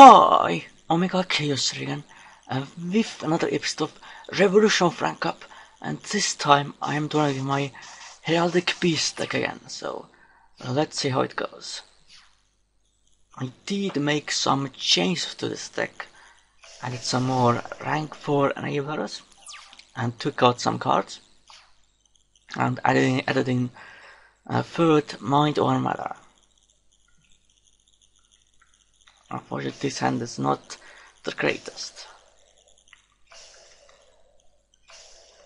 Hi, Omega Khaos Regan, uh, with another episode of Revolution of Rank Up, and this time I am doing my Heraldic Beast deck again, so let's see how it goes. I did make some changes to this deck, added some more rank 4 enablers, and took out some cards, and added in, added in uh, third Mind over Matter. Unfortunately, this hand is not the greatest.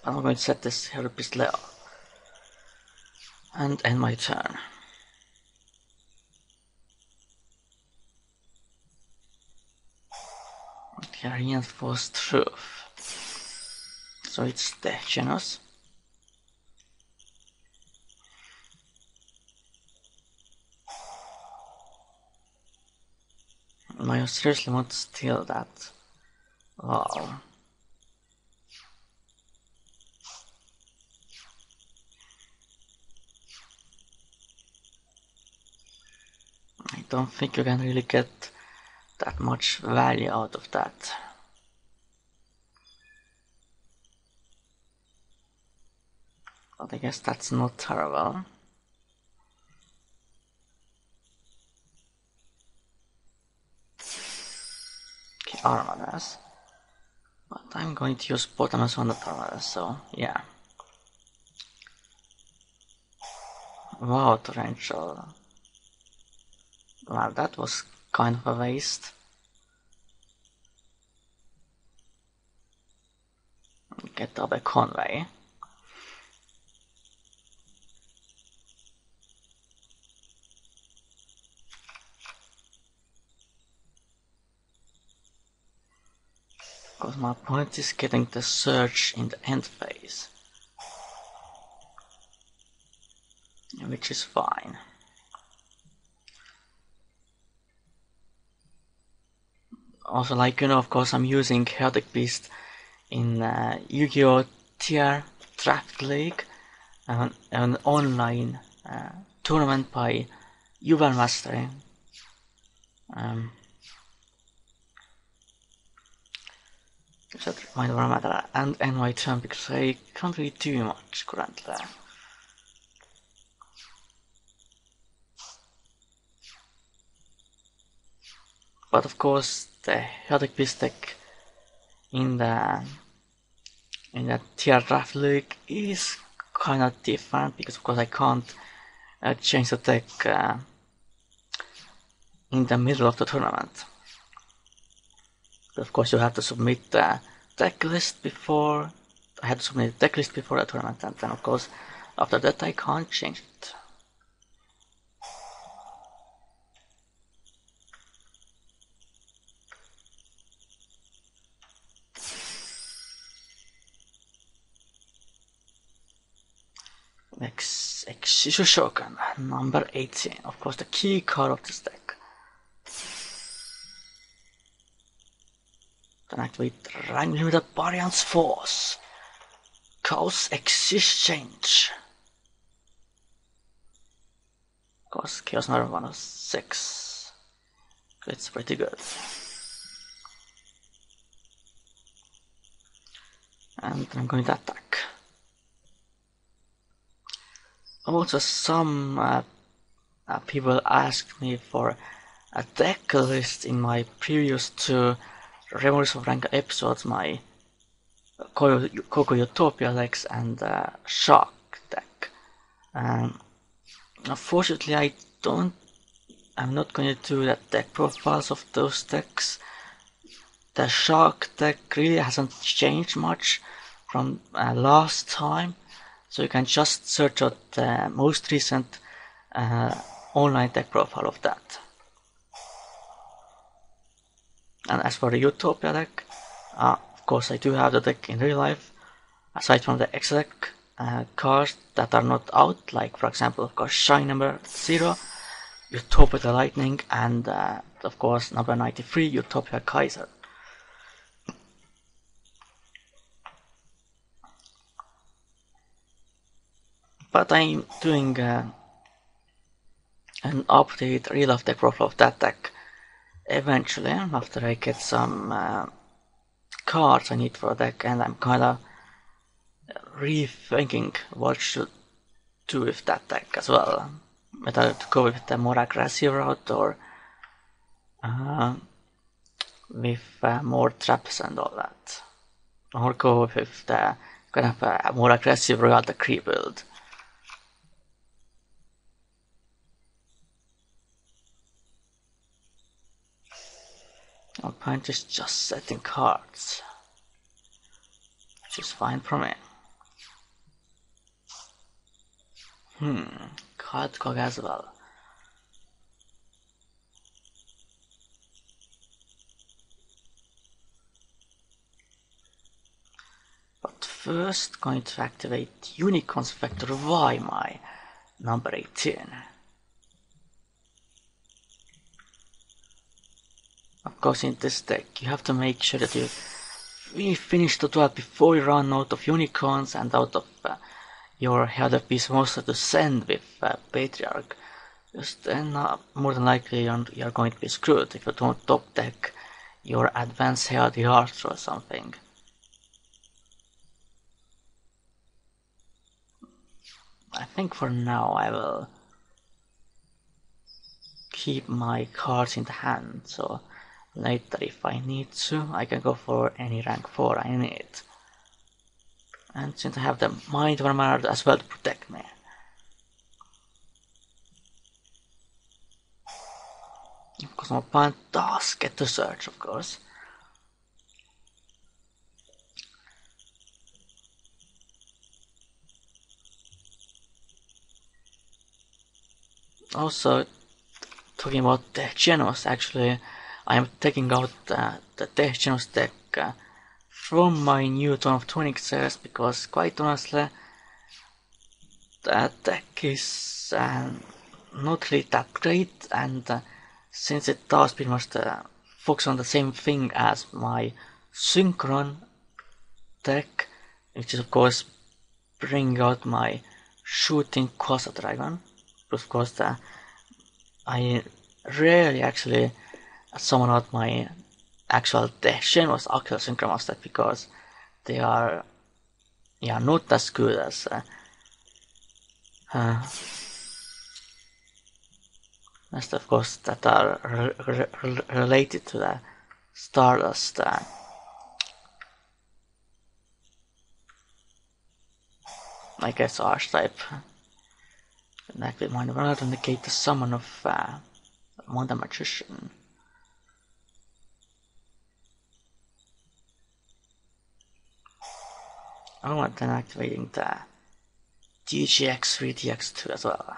I'm going to set this Herpist Leo and end my turn. Okay, reinforced truth. So it's the I seriously want to steal that. Wow. I don't think you can really get that much value out of that. But I guess that's not terrible. Armadas. But I'm going to use Potamus on the Armadas, so yeah. Wow, torrential. Well, that was kind of a waste. Get up a Conway. My point is getting the search in the end phase. Which is fine. also like you know of course I'm using Heraldic Beast in uh, Yu-Gi-Oh! TR Draft League an, an online uh, tournament by Yuval Mastery um, that remind matter and my turn because I can't really do much currently but of course the Heraldic Beast in the in the tier draft league is kind of different because of course I can't uh, change the deck uh, in the middle of the tournament. But of course you have to submit the deck list before I had the deck list before the tournament and then of course after that I can't change it. Ex Exishu Shogun, number 18. Of course, the key card of this deck. Then activate Rank Limited Variance Force. Chaos Exchange. Cause Chaos number 106. It's pretty good. And I'm going to attack. Also, some uh, uh, people asked me for a deck list in my previous two Revolution of Rank episodes, my Coco Utopia decks and uh, Shark deck. Um, unfortunately, I don't. I'm not going to do the deck profiles of those decks. The Shark deck really hasn't changed much from uh, last time so you can just search out the most recent uh, online deck profile of that. And as for the Utopia deck, uh, of course I do have the deck in real life, aside from the exec uh, cards that are not out, like for example of course Shine number 0, Utopia the Lightning, and uh, of course number 93, Utopia Kaiser. but I'm doing uh, an update real of deck profile of that deck eventually, after I get some uh, cards I need for a deck, and I'm kind of rethinking what should do with that deck as well. Whether to go with the more aggressive route or uh, with uh, more traps and all that. Or go with the kind of a more aggressive route, the creep build. Opponent is just setting cards. Which is fine for me. Hmm, card cog as well. But first going to activate Unicorns Factor Y my number 18. Of course in this deck you have to make sure that you finish the duel before you run out of unicorns and out of uh, your head of beast monster to send with uh, Patriarch. Just then uh, more than likely you're, you're, going to be screwed if you don't top deck your advanced head archer or something. I think for now I will keep my cards in the hand so Later, if I need to, I can go for any rank 4 I need. And since I have the Mind Warmer as well to protect me. Of course, my opponent does get to search, of course. Also, talking about the Genos, actually, I am taking out uh, the Technos deck uh, from my new Dawn of Tunic series because quite honestly that deck is uh, not really that great and uh, since it does pretty much the, focus on the same thing as my Synchron deck which is of course bring out my shooting Quasar Dragon. Of course the, I rarely actually someone out my actual Deshin was actual Synchromaster because they are yeah not as good as uh, uh, of course that are re re related to the Stardust uh, I guess archetype. Connect with mind world and negate the summon of uh, Wonder Magician. I want then activating the DGX3, DX2 as well.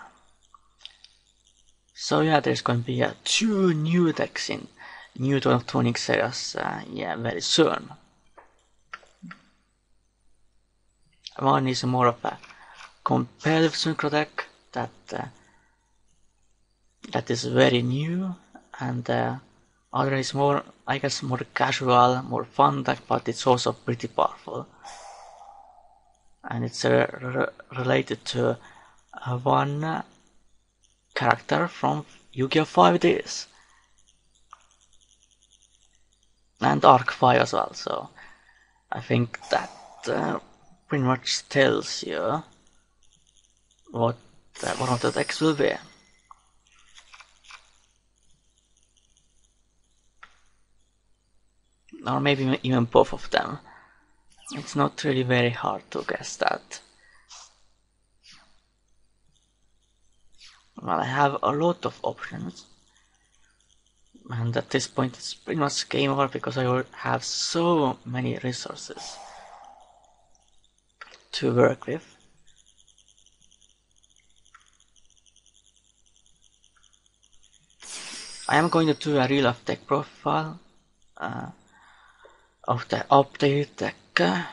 So yeah, there's going to be uh, two new decks in New Tunic series, uh, yeah, very soon. One is more of a competitive synchro deck that uh, that is very new, and uh, other is more, I guess, more casual, more fun deck, but it's also pretty powerful and it's uh, re related to uh, one character from Yu-Gi-Oh! 5Ds and ARC-V as well, so I think that uh, pretty much tells you what uh, one of the decks will be. Or maybe even both of them. It's not really very hard to guess that. Well, I have a lot of options. And at this point it's pretty much game over because I have so many resources to work with. I am going to do a real life deck profile uh, of the update deck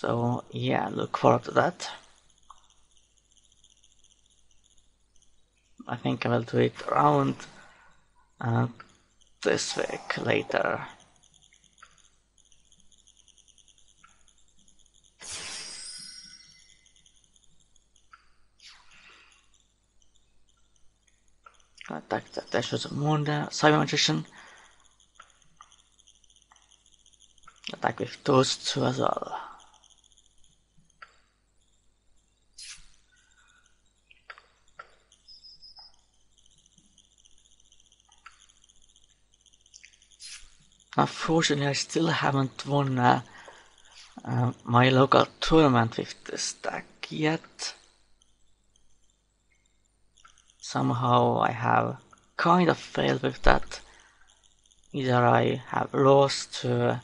so yeah, look forward to that. I think I will do it around uh, this week later. Dashes of Moon, Cyber Magician. Two as well. Unfortunately, I still haven't won uh, uh, my local tournament with this deck yet. Somehow I have kind of failed with that. Either I have lost to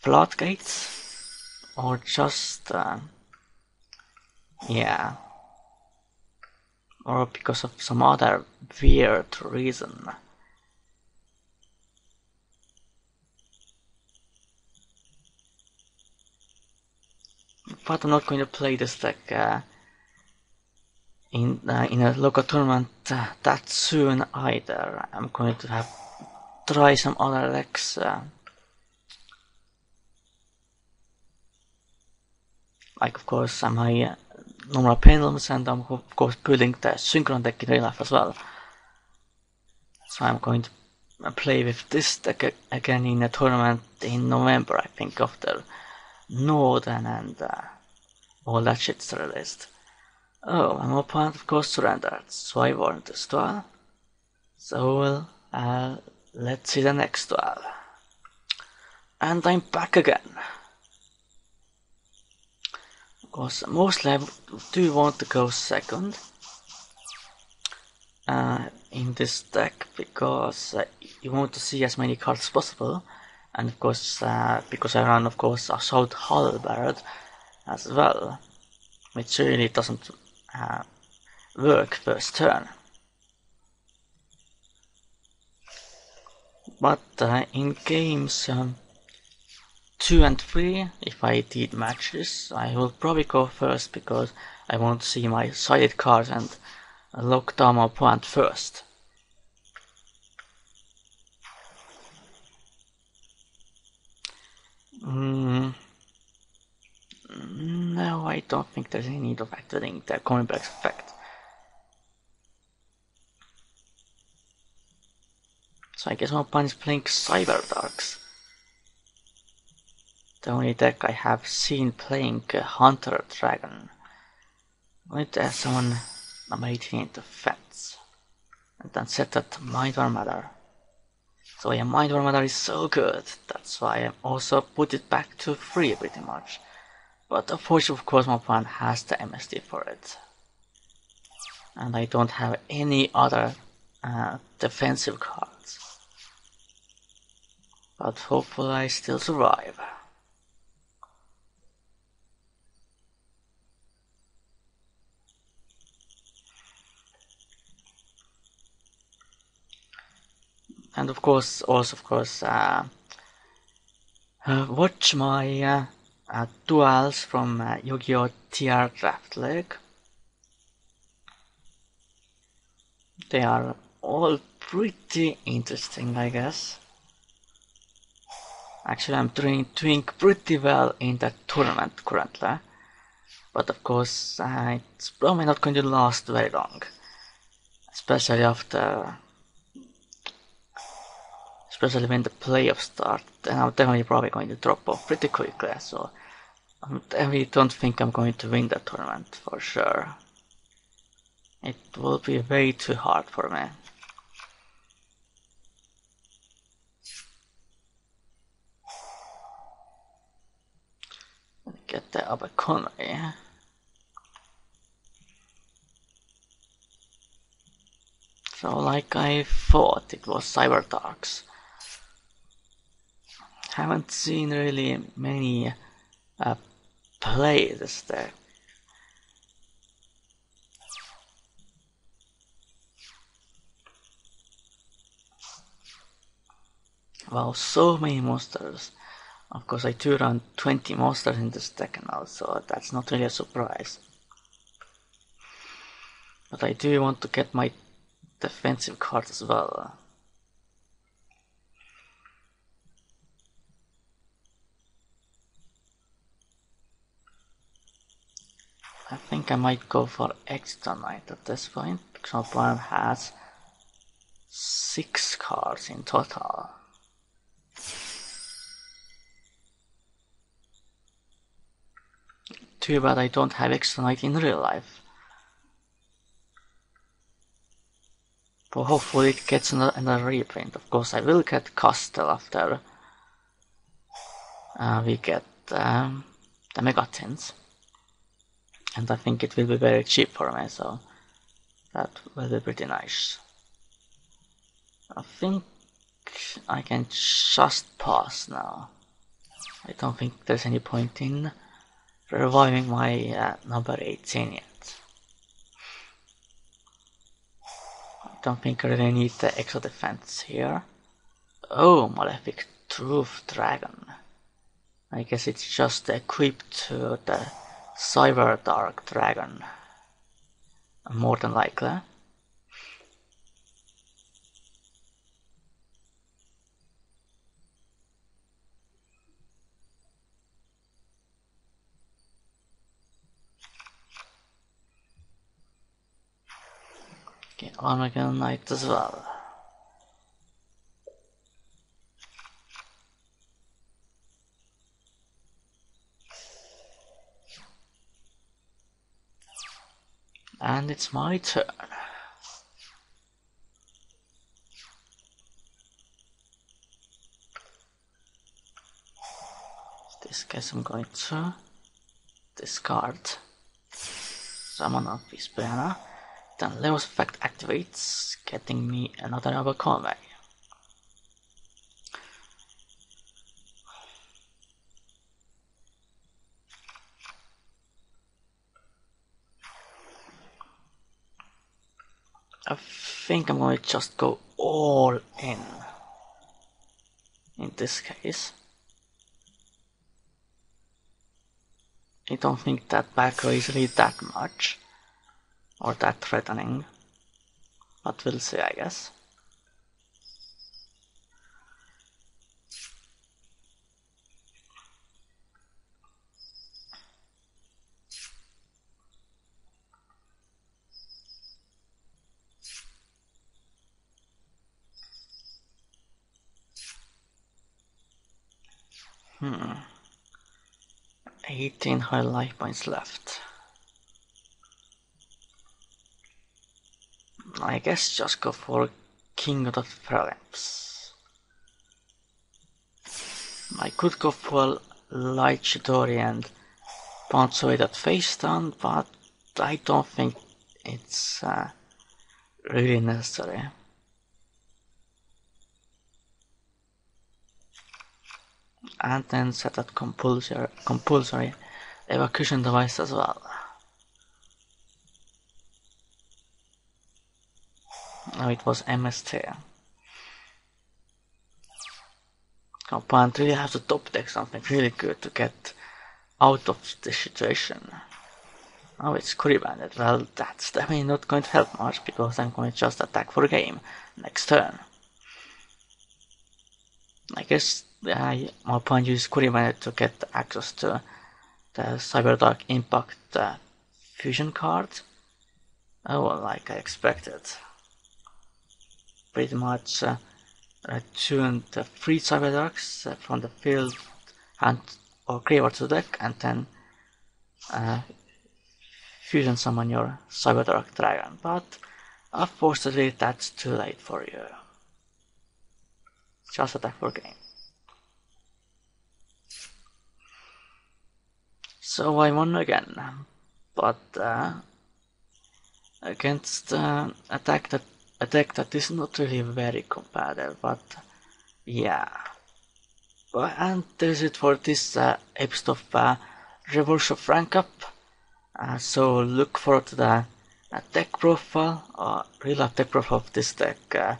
floodgates or just uh, yeah or because of some other weird reason. but I'm not going to play this deck uh, in uh, in a local tournament uh, that soon either. I'm going to have try some other decks. Like of course my uh, normal pendulums and I'm of course building the synchron deck in real life as well. So I'm going to play with this deck again in a tournament in November I think after Northern and uh, all that shit's released. Oh, I'm a of course surrendered, so I warned this duel. So, uh, let's see the next duel. And I'm back again. Of course, mostly I do want to go second? Uh, in this deck because uh, you want to see as many cards as possible. And of course uh, because I run of course Assault Halberd as well which really doesn't uh, work first turn. But uh, in games um, 2 and 3 if I did matches I will probably go first because I want to see my sided cards and lock down my opponent first Mm, no, I don't think there's any need of activating the complex effect. So I guess my opponent is playing Cyber Darks. The only deck I have seen playing Hunter Dragon. With uh, someone number 18 into defense. And then set that Mind Matter. So yeah, Mind Matter is so good, that's why I also put it back to 3 pretty much. But unfortunately, of course, my opponent has the MST for it. And I don't have any other uh, defensive cards. But hopefully I still survive. And of course also of course uh, uh, watch my uh, duels from Yu-Gi-Oh! TR Draft League. They are all pretty interesting, I guess. Actually, I'm doing, doing pretty well in that tournament currently. But of course, uh, it's probably not going to last very long. Especially after especially when the playoffs start, then I'm definitely probably going to drop off pretty quickly, so um, I definitely don't think I'm going to win that tournament for sure. It will be way too hard for me. Get the Aberconway. So like I thought it was Cyber Darks haven't seen really many uh, plays there. Wow, so many monsters. Of course, I threw around 20 monsters in this deck now, so that's not really a surprise. But I do want to get my defensive cards as well. I think I might go for extra at this point, because my opponent has six cards in total. Too bad I don't have Extra in real life. But hopefully it gets another, another reprint. Of course I will get Castel after uh, we get um, the Megatins. And I think it will be very cheap for me, so that will be pretty nice. I think I can just pass now. I don't think there's any point in reviving my uh, number 18 yet. I don't think I really need the extra defense here. Oh, Malefic Truth Dragon. I guess it's just equipped to the Cyber Dark Dragon. More than likely. Okay, Armageddon Knight as well. And it's my turn. this case I'm going to discard summon of this banner. Then Leo's effect activates, getting me another Aberconway. I think I'm going to just go all in in this case. I don't think that back is really that much or that threatening, but we'll see, I guess. Hmm. 18 high life points left. I guess just go for King of the Realms. I could go for Light Chidori and bounce away that face down, but I don't think it's uh, really necessary. And then set that compulsory, compulsory evacuation device as well. Oh, it was MST. Compound really has to top deck something really good to get out of the situation. Oh, it's Curry Bandit. Well, that's definitely not going to help much because I'm going to just attack for game next turn. I guess uh, my point is Curry Bandit to get access to the Cyberdark Impact uh, fusion card. Oh, well, like I expected. Pretty much uh, returned the three Cyberdarks uh, from the field and or graveyard to the deck and then uh, fusion summon your Cyberdark Dragon, but unfortunately that's too late for you. Just a attack for game. So I won again, but uh, against uh, attack that attack that is not really very competitive, but yeah. Well, and that's it for this uh, episode of uh, Revolution of Rank Up. Uh, so look forward to the uh, deck profile, or real life deck profile of this deck uh,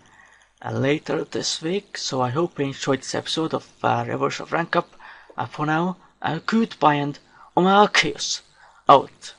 uh, later this week. So I hope you enjoyed this episode of uh, Revolution of Rank Up. Uh, for now, uh, goodbye and Omega Khaos out.